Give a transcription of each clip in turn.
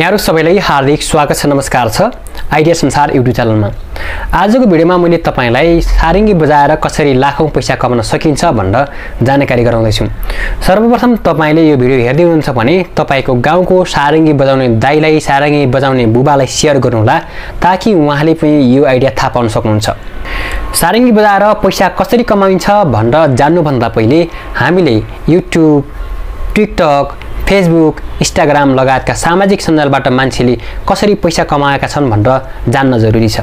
यहाँहरू सबैलाई हार्दिक स्वागत छ नमस्कार छ आइडिया संसार युट्युब च्यानलमा। आजको भिडियोमा मैले तपाईँलाई सारङ्गी बजाएर कसरी लाखौँ पैसा कमाउन सकिन्छ भनेर जानकारी गराउँदैछु। सर्वप्रथम तपाईँले यो भिडियो हेर्दै हुनुहुन्छ भने तपाईँको गाउँको सारङ्गी बजाउने दाईलाई सारङ्गी बजाउने बुबालाई सेयर गर्नुहोला ताकि उहाँले पनि यो आइडिया थाहा पाउन सक्नुहुन्छ। सारङ्गी बजाएर पैसा कसरी कमाइन्छ भनेर जान्नुभन्दा पहिले हामीले युट्युब टिकटक फेसबुक इन्स्टाग्राम लगायतका सामाजिक सञ्जालबाट मान्छेले कसरी पैसा कमाएका छन् भनेर जान्न जरुरी छ।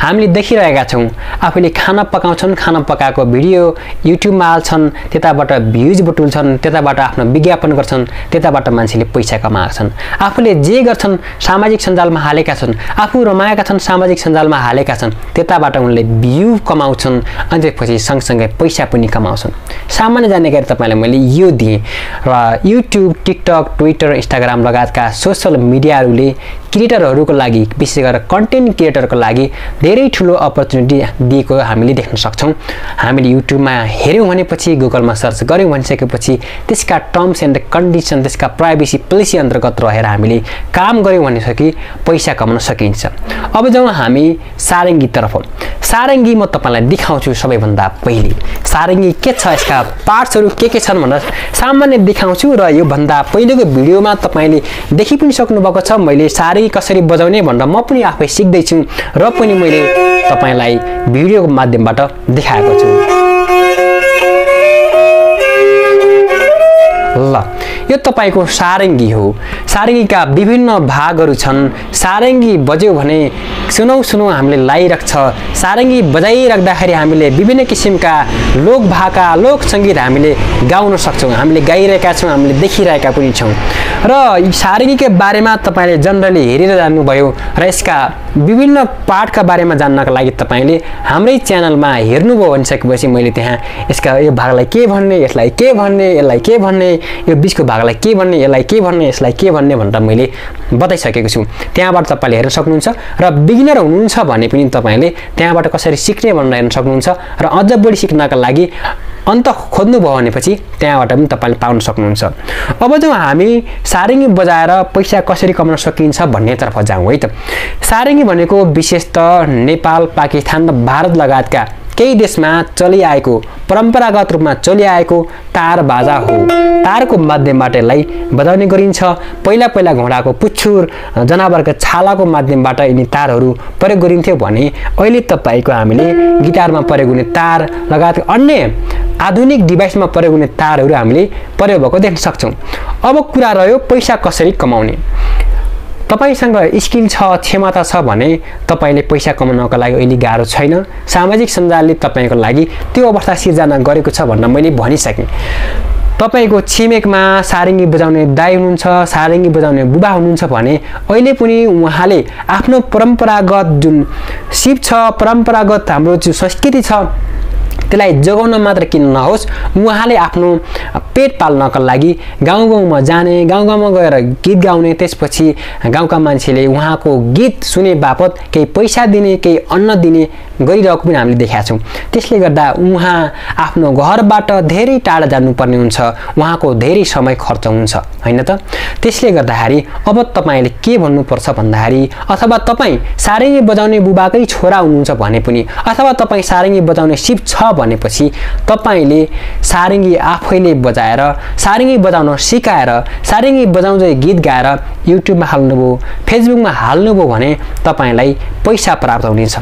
हामीले देखिरहेका छौँ आफूले खाना पकाउँछन् खाना पकाएको भिडियो युट्युबमा हाल्छन् त्यताबाट भ्युज बटुल्छन् त्यताबाट आफ्नो विज्ञापन गर्छन् त्यताबाट मान्छेले पैसा कमाएका छन्। आफूले जे गर्छन् सामाजिक सञ्जालमा हालेका छन् आफू रमाएका छन् सामाजिक सञ्जालमा हालेका छन् त्यताबाट उनले भ्यू कमाउँछन् अनि त्यसपछि सँगसँगै पैसा पनि कमाउँछन्। सामान्य जानकारी तपाईँलाई मैले यो दिएँ र युट्युब टिकटक ट्विटर इन्स्टाग्राम लगायतका सोसियल मिडियाहरूले क्रिएटरहरूको लागि विशेष गरेर कन्टेन्ट क्रिएटरको लागि धेरै ठुलो अपर्च्युनिटी दिएको हामीले देख्न सक्छौँ। हामीले युट्युबमा हेऱ्यौँ भनेपछि गुगलमा सर्च गऱ्यौँ भनिसकेपछि त्यसका टर्म्स एन्ड कन्डिसन त्यसका प्राइभेसी पोलिसी अन्तर्गत रहेर हामीले काम गऱ्यौँ भनेदेखि पैसा कमाउन सकिन्छ। अब जाउँ हामी सारङ्गीतर्फ सारङ्गी म तपाईँलाई देखाउँछु सबैभन्दा पहिले। सारङ्गी के छ यसका पार्ट्सहरू के के छन् भनेर सामान्य देखाउँछु र योभन्दा पहिलेको भिडियोमा तपाईँले देखि पनि सक्नुभएको छ। मैले कसरी बजाउने भनेर म पनि आफै सिक्दैछु र पनि मैले तपाईँलाई भिडियोको माध्यमबाट देखाएको छु। यो तपाईँको सारङ्गी हो। सारङ्गीका विभिन्न भागहरू छन्। सारङ्गी बज्यो भने सुनौ सुनौ हामीले लागिरहेको सारङ्गी बजाइराख्दाखेरि हामीले विभिन्न किसिमका लोक भाका लोक सङ्गीत हामीले गाउन सक्छौँ। हामीले गाइरहेका छौँ हामीले देखिरहेका पनि छौँ। र सारङ्गीकै बारेमा तपाईँले जनरली हेरेर जान्नुभयो र यसका विभिन्न पाठका बारेमा जान्नका लागि तपाईँले हाम्रै च्यानलमा हेर्नुभयो भनिसकेपछि मैले त्यहाँ यसका यो भागलाई के भन्ने यसलाई के भन्ने यसलाई के भन्ने यो बिचको भागलाई के भन्ने यसलाई के भन्ने यसलाई के भन्ने भनेर मैले बताइसकेको छु। त्यहाँबाट तपाईँले हेर्न सक्नुहुन्छ र बिगिनर हुनुहुन्छ भने पनि तपाईँले त्यहाँबाट कसरी सिक्ने भनेर हेर्न सक्नुहुन्छ र अझ बढी सिक्नका लागि अन्त खोज्नुभयो भनेपछि त्यहाँबाट पनि तपाईँले पाउन सक्नुहुन्छ। अब चाहिँ हामी सारङ्गी बजाएर पैसा कसरी कमाउन सकिन्छ भन्नेतर्फ जाउँ है त। सारङ्गी भनेको विशेष त नेपाल पाकिस्तान र भारत लगायतका केही देशमा चलिआएको परम्परागत रूपमा चलिआएको तार बाजा हो। तारको माध्यमबाट यसलाई बजाउने गरिन्छ। पहिला पहिला घोडाको पुच्छुर जनावरको छालाको माध्यमबाट यिनी तारहरू प्रयोग गरिन्थ्यो भने अहिले तपाईँको हामीले गिटारमा प्रयोग हुने तार लगायत अन्य आधुनिक डिभाइसमा प्रयोग हुने तारहरू हामीले प्रयोग भएको देख्न सक्छौँ। अब कुरा रह्यो पैसा कसरी कमाउने। तपाईँसँग स्किल छ क्षमता छ भने तपाईँले पैसा कमाउनको लागि अहिले गाह्रो छैन। सामाजिक सञ्जालले तपाईँको लागि त्यो अवस्था सिर्जना गरेको छ भनेर मैले भनिसकेँ। तपाईँको छिमेकमा सारङ्गी बजाउने दाई हुनुहुन्छ सारङ्गी बजाउने बुबा हुनुहुन्छ भने अहिले पनि उहाँले आफ्नो परम्परागत जुन सिप छ परम्परागत हाम्रो जुन संस्कृति छ त्यसलाई जोगाउन मात्र किन नहोस् उहाँले आफ्नो पेट पाल्नको लागि गाउँ गाउँमा जाने गाउँ गाउँमा गएर गीत गाउने त्यसपछि गाउँका मान्छेले उहाँको गीत सुने बापत केही पैसा दिने केही अन्न दिने गरिरहेको पनि हामीले देखाएको छौँ। त्यसले गर्दा उहाँ आफ्नो घरबाट धेरै टाढा जानुपर्ने हुन्छ उहाँको धेरै समय खर्च हुन्छ होइन त? त्यसले गर्दाखेरि अब तपाईँले के भन्नुपर्छ भन्दाखेरि अथवा तपाईँ सारङ्गी बजाउने बुबाकै छोरा हुनुहुन्छ भने पनि अथवा तपाईँ सारङ्गी बजाउने सिप छ भनेपछि तपाईँले सारङ्गी आफैले बजाएर सारङ्गी बजाउन सिकाएर सारङ्गी बजाउँदै गीत गाएर युट्युबमा हाल्नुभयो फेसबुकमा हाल्नुभयो भने तपाईँलाई पैसा प्राप्त हुनेछ।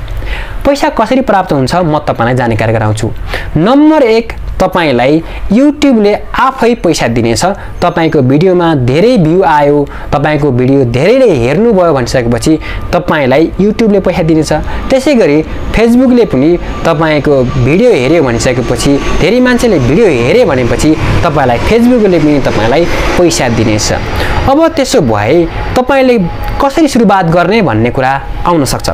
पैसा कसरी प्राप्त हुन्छ म तपाईँलाई जानकारी गराउँछु। नम्बर एक तपाईँलाई युट्युबले आफै पैसा दिनेछ। तपाईँको भिडियोमा धेरै भ्यू आयो। तपाईँको भिडियो धेरैले हेर्नुभयो भनिसकेपछि तपाईँलाई युट्युबले पैसा दिनेछ। त्यसै गरी फेसबुकले पनि तपाईँको भिडियो हेऱ्यो भनिसकेपछि धेरै मान्छेले भिडियो हेऱ्यो भनेपछि तपाईँलाई फेसबुकले पनि तपाईँलाई पैसा दिनेछ। अब त्यसो भए तपाईँले कसरी सुरुवात गर्ने भन्ने कुरा आउन सक्छ।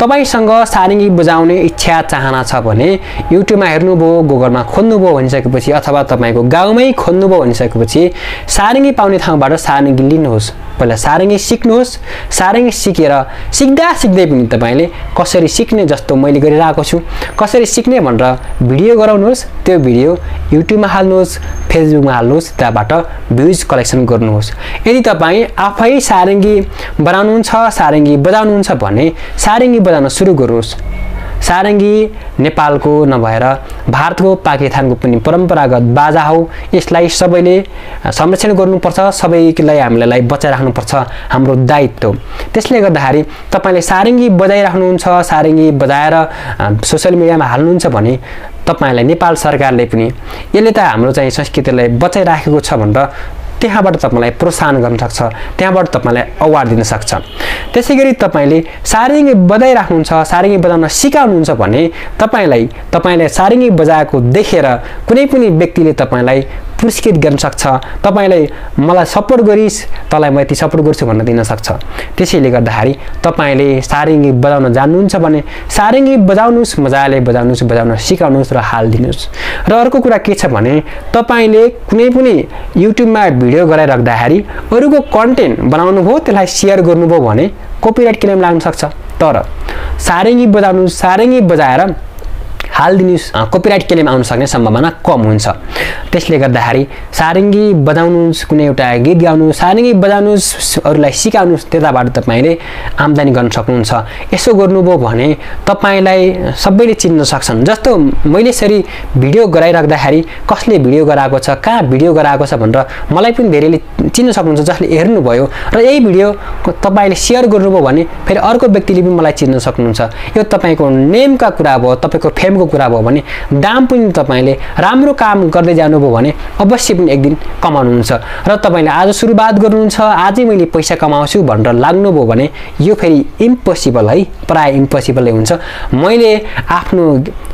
तपाईँसँग सारङ्गी बजाउने इच्छा चाहना छ भने युट्युबमा हेर्नुभयो गुगलमा खोज्नुभयो भनिसकेपछि अथवा तपाईँको गाउँमै खोज्नुभयो भनिसकेपछि सारङ्गी पाउने ठाउँबाट सारङ्गी लिनुहोस्। पहिला सारङ्गी सिक्नुहोस्। सारङ्गी सिकेर सिक्दा सिक्दै पनि तपाईँले कसरी सिक्ने जस्तो मैले गरिरहेको छु। कसरी सिक्ने भनेर भिडियो गराउनुहोस्। त्यो भिडियो युट्युबमा हाल्नुहोस् फेसबुकमा हाल्नुहोस् त्यहाँबाट भ्युज कलेक्सन गर्नुहोस्। यदि तपाईँ आफै सारङ्गी बनाउनुहुन्छ सारङ्गी बजाउनुहुन्छ भने सारङ्गी बजाउन सुरु गर्नुहोस् सारङ्गी नेपालको नभएर भारतको पाकिस्तानको पनि परम्परागत बाजा हो। यसलाई सबैले संरक्षण गर्नुपर्छ सबैलाई हामीलाई बचाइराख्नुपर्छ हाम्रो दायित्व। त्यसले गर्दाखेरि तपाईँले सारङ्गी बजाइराख्नुहुन्छ सारङ्गी बजाएर सोसियल मिडियामा हाल्नुहुन्छ भने तपाईँलाई नेपाल सरकारले पनि यसले त हाम्रो चाहिँ संस्कृतिलाई बचाइराखेको छ भनेर त्यहाँबाट तपाईँलाई प्रोत्साहन गर्न सक्छ त्यहाँबाट तपाईँलाई अवार्ड दिन सक्छ। त्यसै गरी तपाईँले सारङ्गी बजाइराख्नुहुन्छ बजाउन सिकाउनुहुन्छ भने तपाईँलाई तपाईँले सारङ्गी बजाएको देखेर कुनै पनि व्यक्तिले तपाईँलाई पुरस्कृत गर्न सक्छ। तपाईँलाई मलाई सपोर्ट गरिस् तँलाई म यति सपोर्ट गर्छु भन्न दिन सक्छ। त्यसैले गर्दाखेरि तपाईँले सारङ्गी बजाउन जान्नुहुन्छ भने सारङ्गी बजाउनुहोस् मजाले बजाउनुहोस् बजाउन सिकाउनुहोस् र हालिदिनुहोस् र अर्को कुरा के छ भने तपाईँले कुनै पनि युट्युबमा भिडियो गराइराख्दाखेरि अरूको कन्टेन्ट बनाउनु भयो त्यसलाई सेयर गर्नुभयो भने कपिराइट क्लेम लाग्न सक्छ। तर सारङ्गी बजाउनु सारङ्गी बजाएर हालिदिनुहोस् कपिराइट क्लेम आउन सक्ने सम्भावना कम हुन्छ। त्यसले गर्दाखेरि सारङ्गी बजाउनुहोस् कुनै एउटा गीत गाउनु सारङ्गी बजाउनुहोस् अरूलाई सिकाउनुहोस् त्यताबाट तपाईँले आम्दानी गर्न सक्नुहुन्छ। यसो गर्नुभयो भने तपाईँलाई सबैले चिन्न सक्छन्। जस्तो मैले यसरी भिडियो गराइराख्दाखेरि कसले भिडियो गराएको छ कहाँ भिडियो गराएको छ भनेर मलाई पनि धेरैले चिन्न सक्नुहुन्छ जसले हेर्नुभयो। र यही भिडियो तपाईँले सेयर गर्नुभयो भने फेरि अर्को व्यक्तिले पनि मलाई चिन्न सक्नुहुन्छ। यो तपाईँको नेमका कुरा भयो तपाईँको फेमको कुरा भयो भने दाम पनि तपाईँले राम्रो काम गर्दै जानुभयो भने अवश्य पनि एक दिन कमाउनुहुन्छ। र तपाईँले आज सुरुवात गर्नुहुन्छ आजै मैले पैसा कमाउँछु भनेर लाग्नुभयो भने यो फेरि इम्पोसिबल है प्रायः इम्पोसिबलै हुन्छ। मैले आफ्नो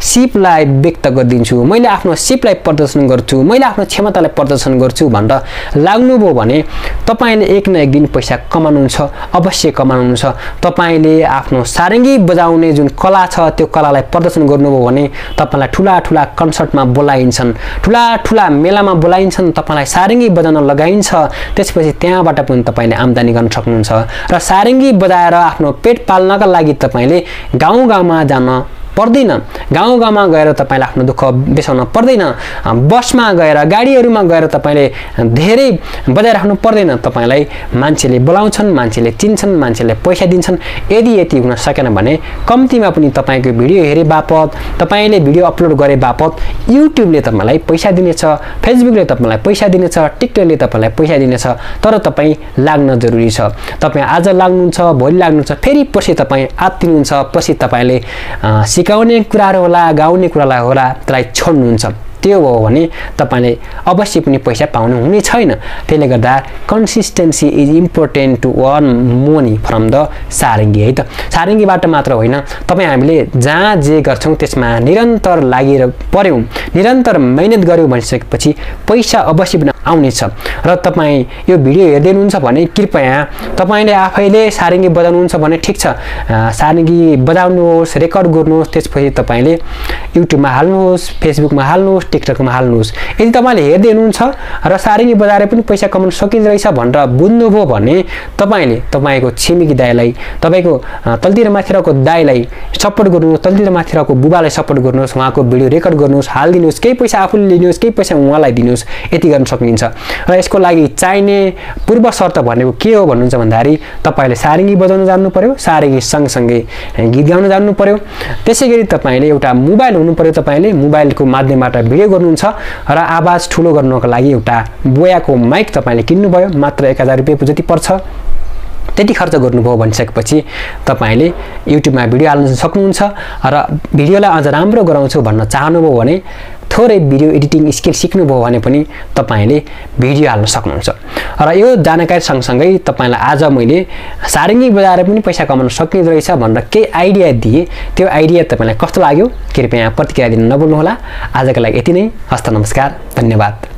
सिपलाई व्यक्त गरिदिन्छु मैले आफ्नो सिपलाई प्रदर्शन गर्छु मैले आफ्नो क्षमतालाई प्रदर्शन गर्छु भनेर लाग्नुभयो भने तपाईँले एक न एक दिन पैसा कमाउनुहुन्छ अवश्य कमाउनुहुन्छ। तपाईँले आफ्नो सारङ्गी बजाउने जुन कला छ त्यो कलालाई प्रदर्शन गर्नुभयो भने भने तपाईँलाई ठुला ठुला कन्सर्टमा बोलाइन्छन्। ठुला ठुला मेलामा बोलाइन्छन् तपाईँलाई सारङ्गी बजाउन लगाइन्छ। त्यसपछि त्यहाँबाट पनि तपाईँले आम्दानी गर्न सक्नुहुन्छ। र सारङ्गी बजाएर आफ्नो पेट पाल्नका लागि तपाईँले गाउँ गाउँमा जान पर्दैन। गाउँ गाउँमा गएर तपाईँले आफ्नो दुःख बेसाउन पर्दैन। बसमा गएर गाडीहरूमा गएर तपाईँले धेरै बजाइराख्नु पर्दैन। तपाईँलाई मान्छेले बोलाउँछन् मान्छेले चिन्छन् मान्छेले पैसा दिन्छन्। यदि यति हुन सकेन भने कम्तीमा पनि तपाईँको भिडियो हेरे बापत तपाईँले भिडियो अपलोड गरे बापत युट्युबले तपाईँलाई पैसा दिनेछ फेसबुकले तपाईँलाई पैसा दिनेछ टिकटकले तपाईँलाई पैसा दिनेछ तर तपाईँ लाग्न जरुरी छ। तपाईँ आज लाग्नुहुन्छ भोलि लाग्नुहुन्छ फेरि पछि तपाईँ आत्तिनुहुन्छ पछि तपाईँले सिक सिकाउने कुराहरू होला गाउने कुरालाई होला त्यसलाई छोड्नुहुन्छ त्यो हो भने तपाईँले अवश्य पनि पैसा पाउनु हुने छैन। त्यसले गर्दा consistency is important to earn money from the sarangi है त? सारङ्गीबाट मात्र होइन तपाईँ हामीले जहाँ जे गर्छौँ त्यसमा निरन्तर लागेर पऱ्यौँ। निरन्तर मिहिनेत गऱ्यौँ भनिसकेपछि पैसा अवश्य पनि आउनेछ। र तपाईँ यो भिडियो हेर्दै हुनुहुन्छ भने कृपया तपाईँले आफैले सारङ्गी बजाउनुहुन्छ भने ठिक छ। सारङ्गी बजाउनुहोस् रेकर्ड गर्नुहोस् त्यसपछि तपाईँले युट्युबमा हाल्नुहोस् फेसबुकमा हाल्नुहोस् टिकटकमा हाल्नुहोस्। यदि तपाईँले हेर्दै हुनुहुन्छ र सारङ्गी बजाएर पनि पैसा कमाउनु सकिँदो रहेछ भनेर बुझ्नुभयो भने तपाईँले तपाईँको छिमेकी दाईलाई तपाईँको तलतिर माथिरको दाईलाई सपोर्ट गर्नुहोस् तलतिर माथिरको बुबालाई सपोर्ट गर्नुहोस् उहाँको भिडियो रेकर्ड गर्नुहोस् हालिदिनुहोस् केही पैसा आफूले लिनुहोस् केही पैसा उहाँलाई दिनुहोस् यति गर्न सकिन्छ। र यसको लागि चाहिने पूर्व शर्त भनेको के हो भन्नुहुन्छ भन्दाखेरि तपाईँले सारङ्गी बजाउनु जान्नु पऱ्यो सारङ्गी सँगसँगै गीत गाउन जान्नु पऱ्यो त्यसै गरी तपाईँले एउटा मोबाइल हुनु पऱ्यो तपाईँले मोबाइलको माध्यमबाट भिडियो गर्नुहुन्छ र आवाज ठुलो गर्नुको लागि एउटा बोयाको माइक तपाईँले किन्नुभयो मात्र एक हजार रुपियाँ जति पर्छ। त्यति खर्च गर्नुभयो भनिसकेपछि तपाईँले युट्युबमा भिडियो हाल्न सक्नुहुन्छ र भिडियोलाई अझ राम्रो गराउँछु भन्न चाहनुभयो भने थोरै भिडियो एडिटिङ स्किल सिक्नुभयो भने पनि तपाईँले भिडियो हाल्न सक्नुहुन्छ। र यो जानकारी सँगसँगै तपाईँलाई आज मैले सारङ्गी बजाएर पनि पैसा कमाउन सकिँदो रहेछ भनेर केही आइडिया दिएँ। त्यो आइडिया तपाईँलाई कस्तो लाग्यो? कृपया प्रतिक्रिया दिन नबोल्नुहोला आजको लागि यति नै। हस्त नमस्कार। धन्यवाद।